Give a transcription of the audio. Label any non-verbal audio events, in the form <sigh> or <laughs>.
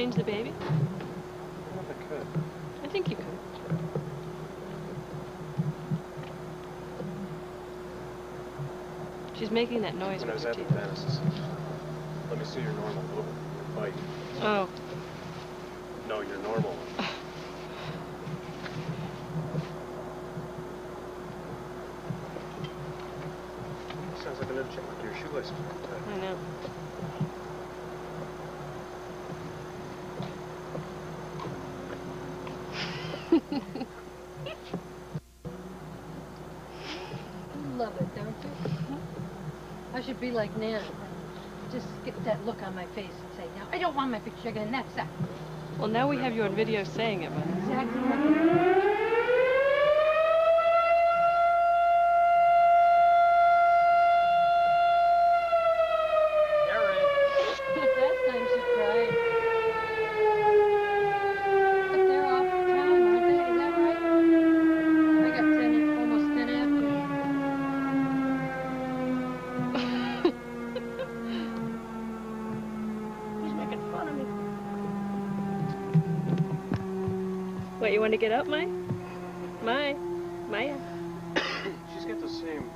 change the baby? I don't know if I could. I think you could. She's making that noise When I was at the dentist, let me see your normal look, your bite. Oh. No, your normal. <laughs> Sounds like a little chipmunk. Your shoelace. I know. You love it, don't you? I should be like Nan. Just get that look on my face and say, now, I don't want my picture and that's that. Well, now we have you on video saying it, but Exactly What, you want to get up, Mai? Mai? Maya? She's got the same